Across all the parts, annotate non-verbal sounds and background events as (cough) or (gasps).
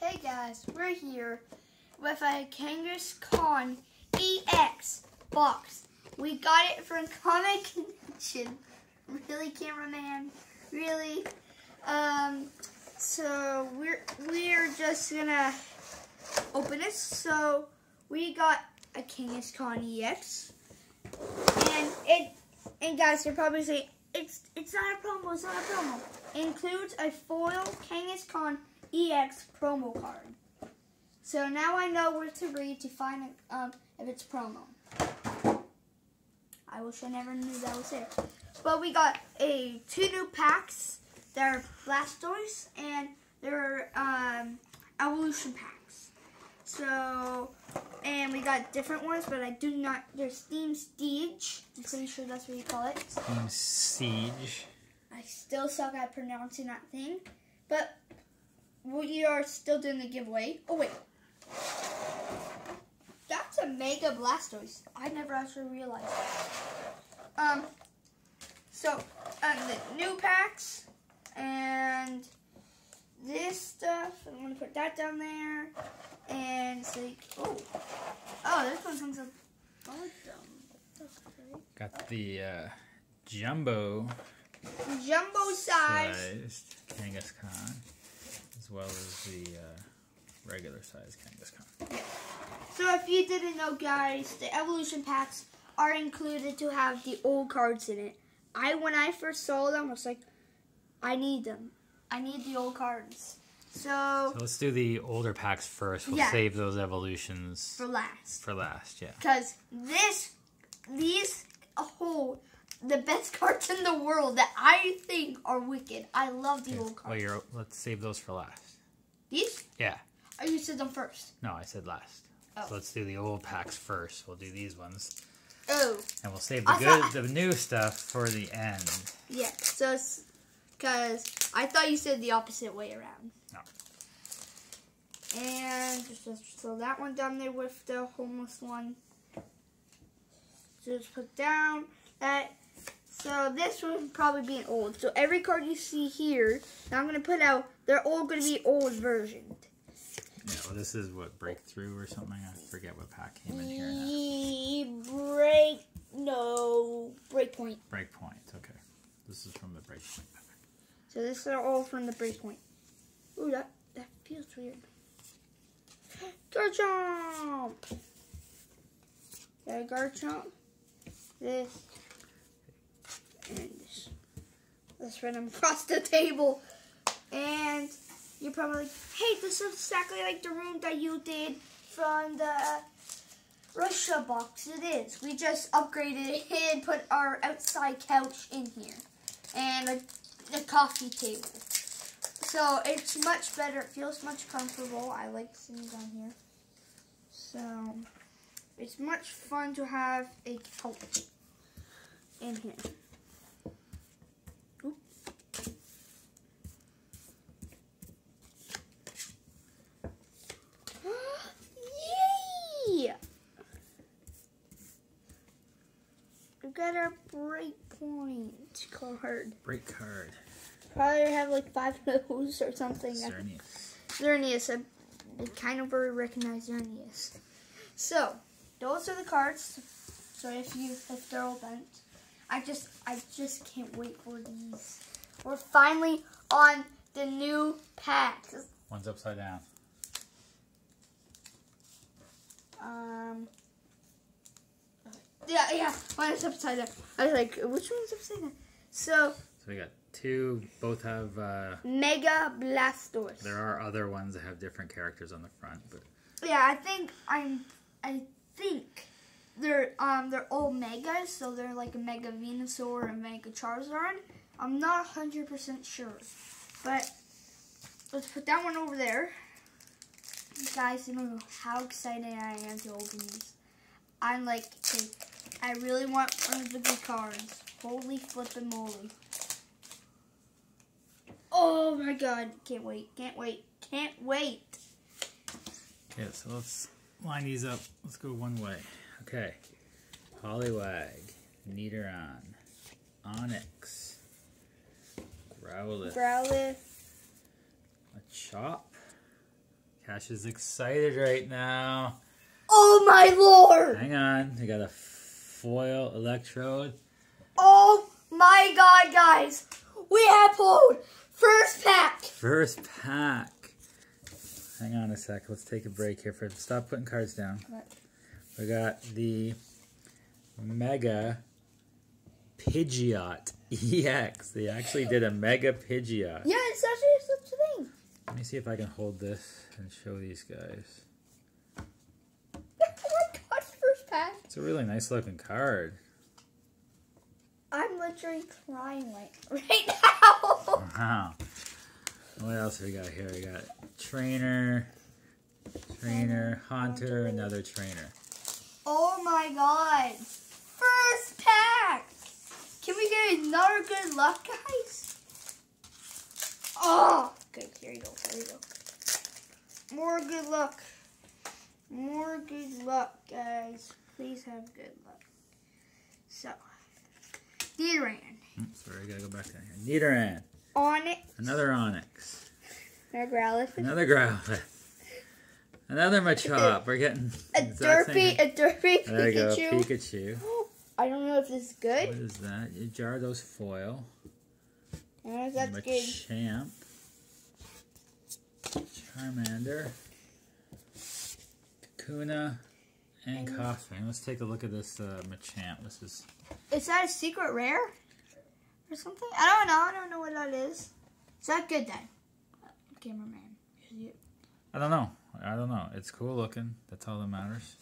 Hey guys, we're here with a Kangaskhan EX box. We got it from Comic Connection. Really, cameraman? Really? Um, so we're we're just gonna open this. So we got a Kangaskhan EX, and it and guys, you're probably saying it's it's not a promo. It's not a promo. It includes a foil Kangaskhan EX promo card. So now I know where to read to find um, if it's promo. I wish I never knew that was there. But we got a two new packs. They're Blastoise and they're um, Evolution packs. So, and we got different ones, but I do not. There's Steam Siege. I'm pretty sure that's what you call it. Steam Siege. I still suck at pronouncing that thing, but we are still doing the giveaway. Oh wait, that's a Mega Blastoise. I never actually realized. That. Um, so um, the new packs and this stuff. I'm gonna put that down there, and it's like, oh, oh, this one comes. That's great. Got the uh, jumbo Jumbo size. sized Kangaskhan, as well as the uh, regular sized Kangaskhan. So if you didn't know, guys, the evolution packs are included to have the old cards in it. I when I first saw them, I was like, I need them. I need the old cards. So So let's do the older packs first. We'll Yeah. save those evolutions for last, for last. Yeah. because this, these hold the best cards in the world that I think are wicked. I love the old Well, cards. you're, let's save those for last. These? Yeah. I used to them first. No, I said last. Oh. So let's do the old packs first. We'll do these ones, Oh. and we'll save the I good, the new stuff for the end. Yeah, so it's because I thought you said the opposite way around. No. And just, just throw that one down there with the homeless one. Just put down that. So this would probably be an old. So every card you see here, now I'm gonna put out. They're all gonna be old version. Yeah, well, this is what breakthrough or something. I forget what pack came in here now. Break no breakpoint. Breakpoint. Okay, this is from the breakpoint pack. So this are all from the breakpoint. Ooh, that that feels weird. (gasps) Garchomp! Okay, Garchomp. This. And this. Let's run across the table. And you're probably like, hey, this is exactly like the room that you did from the Russia box. It is. We just upgraded it (laughs) and put our outside couch in here. And a the coffee table. So it's much better. It feels much comfortable. I like sitting down here. So it's much fun to have a couch in here. Oop. Yay! We got our breakpoint card. Break card. Probably have like five (laughs) of those or something. Xerneas. Xerneas, I, I kind of already recognize Xerneas. So, those are the cards. So if you if they're all bent, I just I just can't wait for these. We're finally on the new packs. One's upside down. Yeah, yeah. Mine is upside down. I was like, which one's upside down? So, So we got two. Both have. Uh, Mega Blastoise. there are other ones that have different characters on the front, but Yeah, I think I'm. I think they're um they're all megas, so they're like a Mega Venusaur and Mega Charizard. I'm not hundred percent sure, but let's put that one over there. You Guys, you know how excited I am to open these. I'm like, okay, I really want one of the good cards. Holy flippin' moly! Oh my god! Can't wait! Can't wait! Can't wait! yeah. So let's line these up. Let's go one way. Okay. Poliwag, Nidoran, Onix, Growlithe, Growlithe. a Chop, Cash is excited right now. Oh my lord! Hang on. We got a foil electrode. Oh my god, guys! We have pulled first pack! First pack. Hang on a sec. Let's take a break here. For stop putting cards down. What? We got the Mega Pidgeot EX. They actually did a Mega Pidgeot. Yeah, it's actually such a thing. Let me see if I can hold this and show these guys. Oh my god, first pack! It's a really nice looking card. I'm literally crying like (laughs) right now. Wow. What else we got here? We got trainer, trainer, hunter, another trainer. Oh my god. First pack. Can we get another good luck, guys? Oh, good. Here you go. Here you go. More good luck. More good luck, guys. Please have good luck. So, Nidoran. Hmm, Sorry, I gotta go back down here. Nidoran, Onix. another Onix, Another Growlithe. another Growlithe, another Machop. We're getting A (laughs) Derpy, a Derpy There you go, Pikachu. Pikachu. (gasps) I don't know if this is good. What is that? Gyarados foil. I don't know if that's good. Machamp. Charmander. Kakuna. And Koffing. Let's take a look at this uh, Machamp. This is Is that a secret rare? Or something? I don't know. I don't know what that is. Is that good then? Cameraman. I don't know. I don't know. It's cool looking. That's all that matters.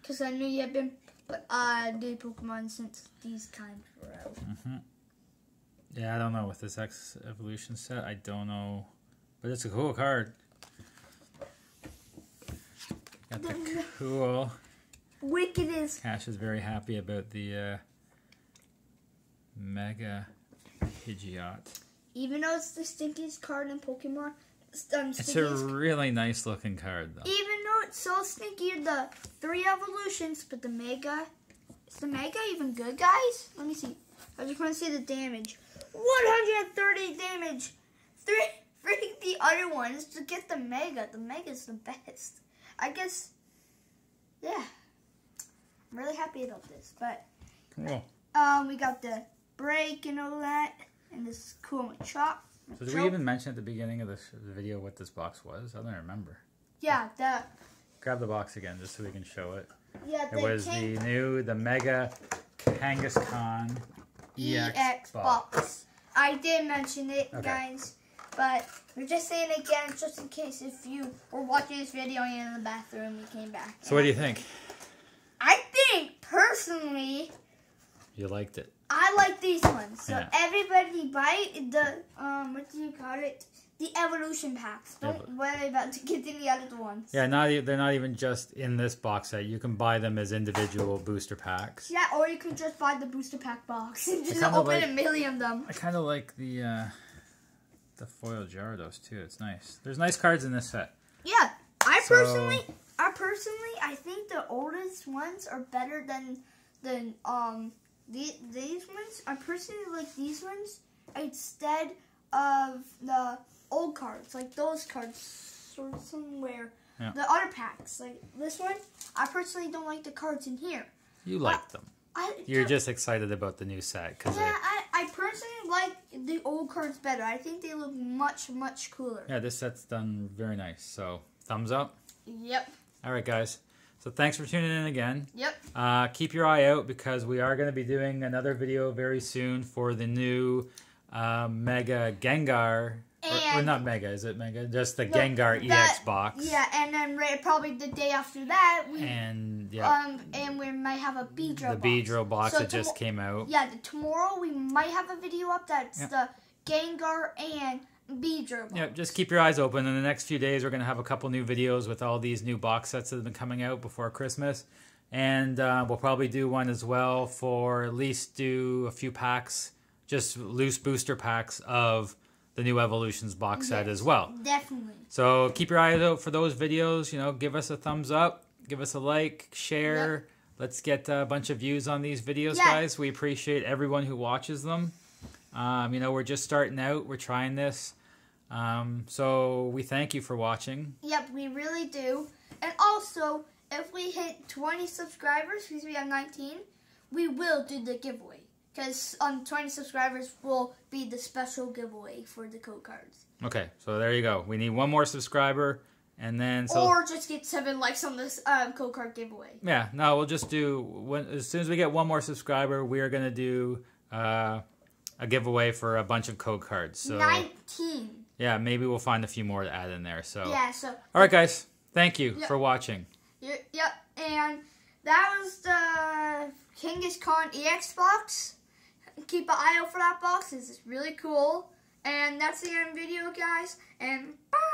Because I knew you had been but uh, doing Pokemon since these times were out. hmm Yeah, I don't know with this X evolution set. I don't know, but it's a cool card. Cool. Wicked is. Cash is very happy about the uh, Mega Pidgeot. Even though it's the stinkiest card in Pokemon, it's, um, It's a really nice looking card, though. even though it's so stinky, the three evolutions, but the Mega, is the Mega even good, guys? Let me see. I just want to see the damage. 130 damage. Three, (laughs) three the other ones to get the Mega. The Mega's the best. I guess, yeah. I'm really happy about this, but Cool. um, we got the break and all that, and this cool Machop. So did we even mention at the beginning of this the video what this box was? I don't remember. Yeah, the Grab the box again just so we can show it. yeah It was the new, the Mega Kangaskhan EX, EX box. box. I did mention it, Okay. guys, but we're just saying again just in case if you were watching this video and you're in the bathroom, you came back. So what do you think? I think personally, You liked it. I like these ones. So Yeah. everybody buy the um, what do you call it? The evolution packs. Don't Evo- worry about to get any other ones. Yeah, not they're not even just in this box set. You can buy them as individual booster packs. Yeah, or you can just buy the booster pack box (laughs) and just open like- a million of them. I kind of like the uh, the foil Gyarados too. It's nice. There's nice cards in this set. Yeah, I So- personally, I personally, I think the oldest ones are better than than um the, these ones. I personally like these ones instead of the old cards, like those cards or somewhere. Yeah. The other packs, like this one, I personally don't like the cards in here. You like them. I You're just excited about the new set because yeah, I, I personally like the old cards better. I think they look much much cooler. yeah, this set's done very nice. So thumbs up. Yep, All right, guys. So thanks for tuning in again. yep. Uh, keep your eye out because we are going to be doing another video very soon for the new uh, Mega Gengar. Or, or not Mega, is it Mega? Just the No, Gengar that- EX box. Yeah, and then right, probably the day after that, we And yeah, um and we might have a Beedrill the box. Beedrill box So that just came out. Yeah, the, tomorrow we might have a video up that's the Gengar and Beedrill box. Yeah, just keep your eyes open. In the next few days, we're going to have a couple new videos with all these new box sets that have been coming out before Christmas. And uh, we'll probably do one as well for at least do a few packs, just loose booster packs of the new Evolutions box set Yes. as well. Definitely. So keep your eyes out for those videos. You know, give us a thumbs up, give us a like, share. Let's get a bunch of views on these videos, Yeah. guys. We appreciate everyone who watches them. Um, you know, we're just starting out. We're trying this. Um, so we thank you for watching. Yep, we really do. And also, if we hit 20 subscribers, because we have 19, we will do the giveaway. Because on 20 subscribers will be the special giveaway for the code cards. Okay, so there you go. We need one more subscriber, and then so or just get seven likes on this um, code card giveaway. yeah, no, we'll just do when as soon as we get one more subscriber, we are gonna do uh, a giveaway for a bunch of code cards. So 19. yeah, maybe we'll find a few more to add in there. So Yeah, so all right, guys, thank you Yep. for watching. Yep, yep, and that was the Kangaskhan EX box. Keep an eye out for that box. It's really cool. And that's the end video, guys. And bye.